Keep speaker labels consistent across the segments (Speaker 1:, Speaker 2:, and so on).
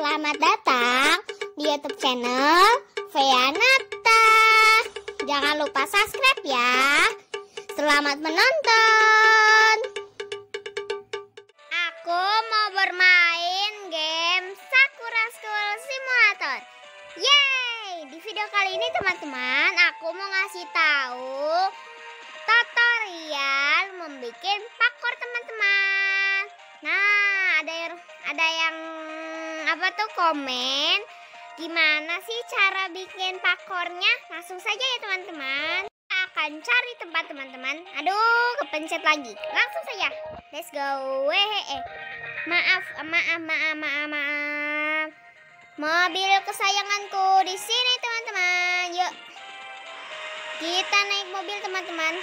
Speaker 1: selamat datang di YouTube channel Veanata. Jangan lupa subscribe ya. Selamat menonton. Aku mau bermain game Sakura School Simulator. Yeay! Di video kali ini teman-teman, aku mau ngasih tahu tutorial membuat parkour teman-teman. Nah, ada yang ada yang apa tuh komen gimana sih cara bikin pakornya? Langsung saja ya teman-teman. Akan cari tempat teman-teman. Aduh, kepencet lagi. Langsung saja. Let's go. Wehe. Maaf, maaf, maaf, maaf, maaf. Mobil kesayanganku di sini teman-teman. Yuk. Kita naik mobil teman-teman.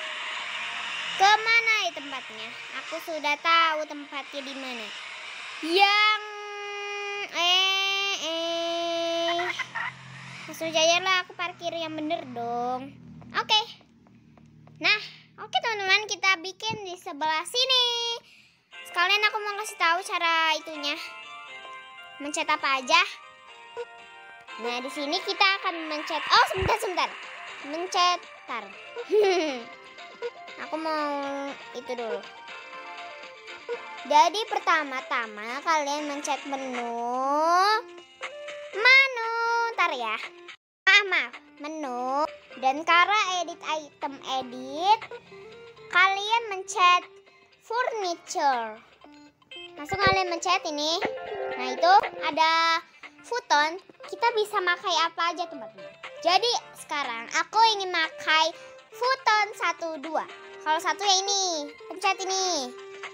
Speaker 1: Ke mana ya tempatnya? Aku sudah tahu tempatnya di mana. Yang eh eh langsung aja lah aku parkir yang bener dong. Oke. Nah, oke teman-teman kita bikin di sebelah sini. Sekalian aku mau kasih tahu cara itunya. Mencet apa aja? Nah, di sini kita akan mencet. Oh, sebentar sebentar. Mencet tar. aku mau itu dulu. Jadi pertama-tama kalian mencet menu. Menu, ntar ya. Maaf, maaf. Menu. Dan karena edit item edit, kalian mencet furniture. Langsung kalian mencet ini. Nah itu ada futon. Kita bisa pakai apa aja teman-teman. Jadi sekarang aku ingin pakai futon 1 2. Kalau satu ya ini, pencet ini.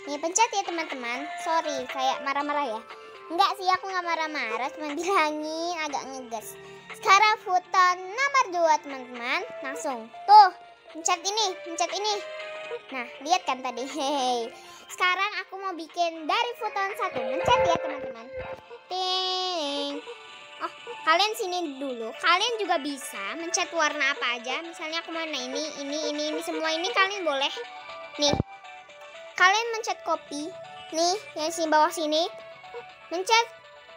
Speaker 1: Nih pencet ya teman-teman. Sorry, kayak marah-marah ya. Enggak sih, aku nggak marah-marah, cuma bilangin agak ngegas. Sekarang futon nomor 2 teman-teman. Langsung. Tuh, pencet ini, pencet ini. Nah, lihat kan tadi. Hehe. Sekarang aku mau bikin dari futon satu. Mencet ya teman-teman. Ting. Oh, kalian sini dulu. Kalian juga bisa mencet warna apa aja. Misalnya aku mana ini, ini, ini, ini semua ini kalian boleh. Nih. Kalian mencet kopi. Nih, yang sini bawah sini. Mencet.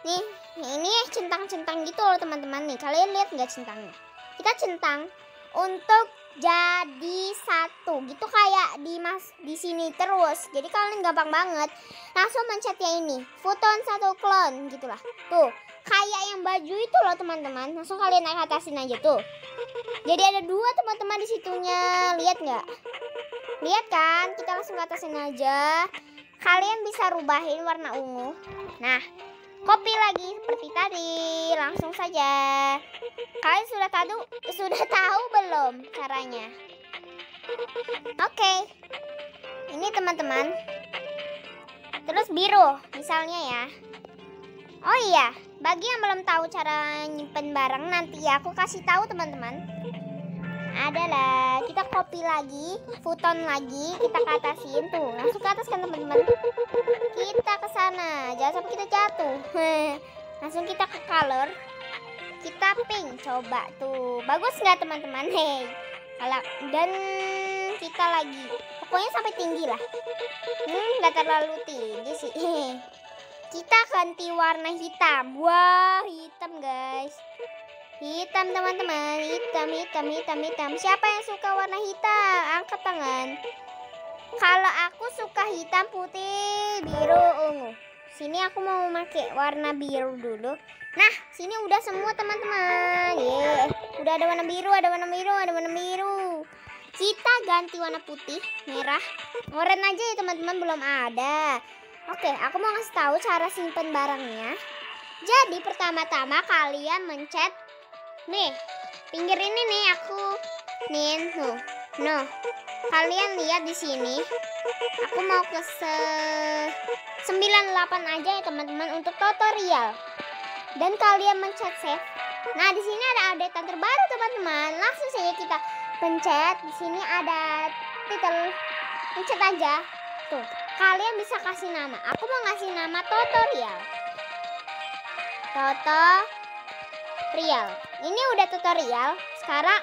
Speaker 1: Nih, ini ya centang-centang gitu loh teman-teman nih. Kalian lihat nggak centangnya? Kita centang untuk jadi satu gitu kayak di mas di sini terus jadi kalian gampang banget langsung mencet ya ini futon satu clone gitulah tuh kayak yang baju itu loh teman-teman. Langsung kalian naik atasin aja tuh. Jadi ada dua teman-teman di situnya. Lihat nggak? Lihat kan? Kita langsung ke atasin aja. Kalian bisa rubahin warna ungu. Nah kopi lagi seperti tadi. Langsung saja. Kalian sudah tahu sudah tahu belum caranya? Oke. Ini teman-teman. Terus biru misalnya ya oh iya bagi yang belum tahu cara nyimpen barang nanti ya aku kasih tahu teman-teman. Adalah kita copy lagi futon lagi kita ke atasin. Tuh langsung ke atas kan teman-teman? Kita ke sana jangan sampai kita jatuh. Langsung kita ke color. Kita pink coba tuh. Bagus nggak teman-teman? Hei. Kalau dan kita lagi. Pokoknya sampai tinggi lah. Hmm nggak terlalu tinggi sih kita ganti warna hitam wah hitam guys Hitam teman-teman, hitam, hitam, hitam, hitam. Siapa yang suka warna hitam? Angkat tangan. Kalau aku suka hitam, putih, biru, ungu. Sini aku mau pakai warna biru dulu. Nah, sini udah semua teman-teman. Yeah. Udah ada warna biru, ada warna biru, ada warna biru. Kita ganti warna putih, merah. Oranye aja ya teman-teman, belum ada. Oke, aku mau ngasih tahu cara simpen barangnya. Jadi pertama-tama kalian mencet Nih, pinggir ini nih aku nih tuh. No. Kalian lihat di sini. Aku mau ke se 98 aja ya teman-teman untuk tutorial. Dan kalian mencet save. Nah, di sini ada update terbaru teman-teman. Langsung saja kita pencet. Di sini ada titel. Pencet aja. Tuh. Kalian bisa kasih nama. Aku mau ngasih nama tutorial. Toto Real. Ini udah tutorial. Sekarang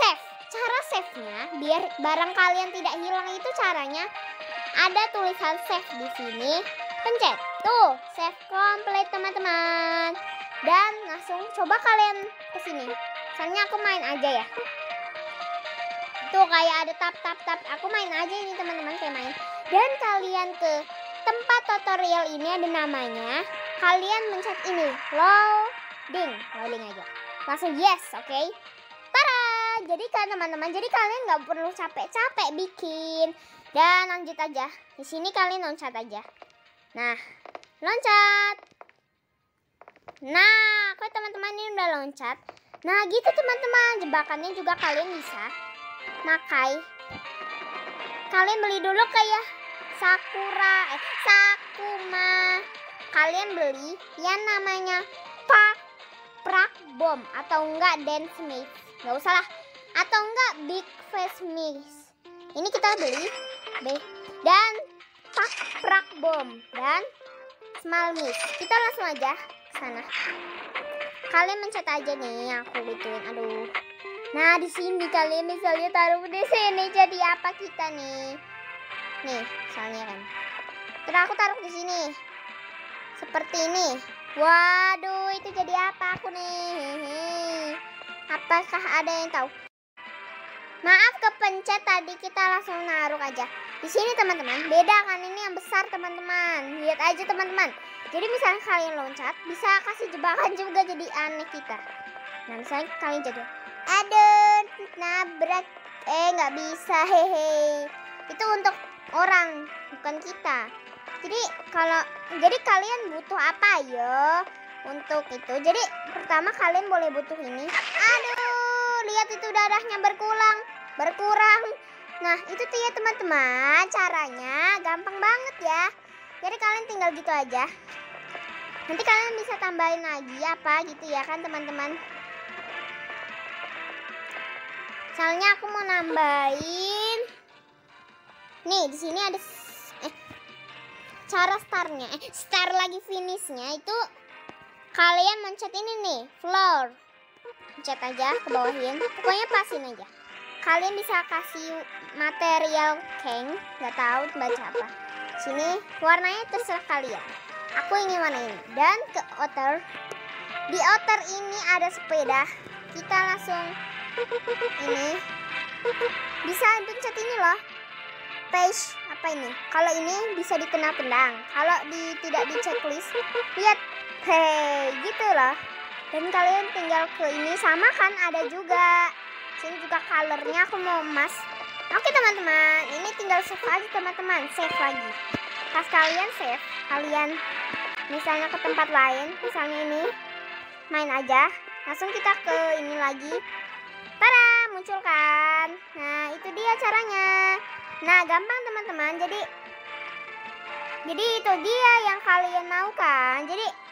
Speaker 1: save. Cara save-nya biar barang kalian tidak hilang itu caranya ada tulisan save di sini. pencet tuh save complete teman-teman dan langsung coba kalian ke sini soalnya aku main aja ya tuh kayak ada tap tap tap. Aku main aja ini teman-teman kayak main. Dan kalian ke tempat tutorial ini ada namanya kalian mencet ini loading. Loading aja. Langsung yes oke? Okay? jadi kan teman-teman jadi kalian nggak perlu capek-capek bikin. Dan lanjut aja. Di sini kalian loncat aja. Nah loncat. Nah kok teman-teman ini udah loncat? Nah gitu teman-teman. Jebakannya juga kalian bisa makai. Kalian beli dulu kayak sakura eh sakuma. Kalian beli yang namanya pak prak bom atau enggak dance mix nggak usah lah. Atau enggak big face mix ini kita beli B dan pak prak bom dan small mix kita langsung aja ke sana. Kalian mencet aja nih aku gituin aduh nah di sini kalian misalnya taruh di sini. Jadi apa kita nih? Nih misalnya kan. Terus aku taruh di sini. Seperti ini. Waduh itu jadi apa aku nih? Apakah ada yang tahu? Maaf kepencet tadi kita langsung naruh aja. Di sini teman-teman, beda kan? Ini yang besar teman-teman. Lihat aja teman-teman. Jadi misalnya kalian loncat, bisa kasih jebakan juga jadi aneh kita. Nah misalnya kalian jadi, aduh nabrak, eh nggak bisa hehe. Itu untuk orang, bukan kita. Jadi kalau jadi kalian butuh apa ya untuk itu? Jadi pertama kalian boleh butuh ini. Aduh, lihat itu darahnya berkurang berkurang. Nah, itu tuh ya teman-teman, caranya gampang banget ya. Jadi kalian tinggal gitu aja. Nanti kalian bisa tambahin lagi apa gitu ya kan teman-teman. Soalnya aku mau nambahin. Nih, di sini ada eh cara startnya. Eh, star lagi finishnya itu kalian mencet ini nih, floor. Mencet aja ke bawahin. Pokoknya pasin aja kalian bisa kasih material keng nggak tahu baca apa sini warnanya terserah kalian aku ingin warna ini dan ke outer di outer ini ada sepeda kita langsung ini. Bisa pencet ini loh. Page apa ini? Kalau ini bisa dikena pendang. Kalau di tidak di checklist. Lihat. Hei gitu loh. Dan kalian tinggal ke ini. Sama kan ada juga. Sini juga colornya aku mau emas. Oke teman-teman. Ini tinggal save aja teman-teman. Save lagi. Pas kalian save kalian misalnya ke tempat lain. Misalnya ini. Main aja. Langsung kita ke ini lagi muncul kan? Nah itu dia caranya. Nah gampang teman-teman. Jadi jadi itu dia yang kalian mau kan? Jadi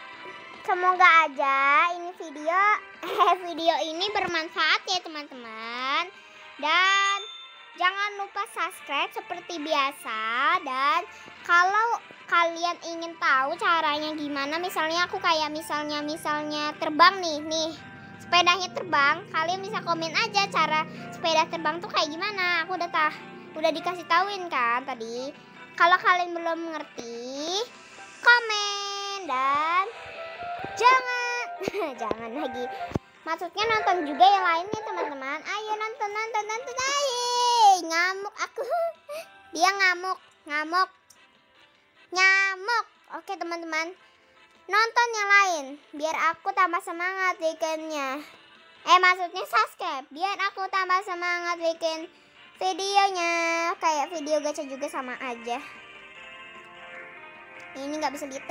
Speaker 1: Semoga aja ini video eh video ini bermanfaat ya teman-teman. Dan jangan lupa subscribe seperti biasa. Dan kalau kalian ingin tahu caranya gimana misalnya aku kayak misalnya misalnya terbang nih nih sepedanya terbang kalian bisa komen aja cara sepeda terbang tuh kayak gimana. Aku udah tah udah dikasih tauin kan tadi. Kalau kalian belum mengerti komen dan jangan jangan lagi. Maksudnya nonton juga yang lainnya teman-teman. Ayo nonton nonton nonton. Ayo ngamuk aku. Dia ngamuk ngamuk. Nyamuk oke teman-teman nonton yang lain biar aku tambah semangat bikinnya eh maksudnya subscribe biar aku tambah semangat bikin videonya kayak video gacha juga sama aja ini nggak bisa lihat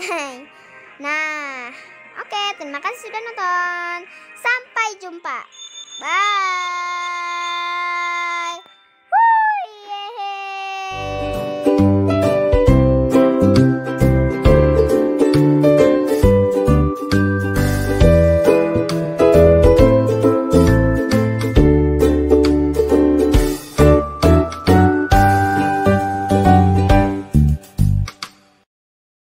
Speaker 1: nah Oke, terima kasih sudah nonton. Sampai jumpa. Bye.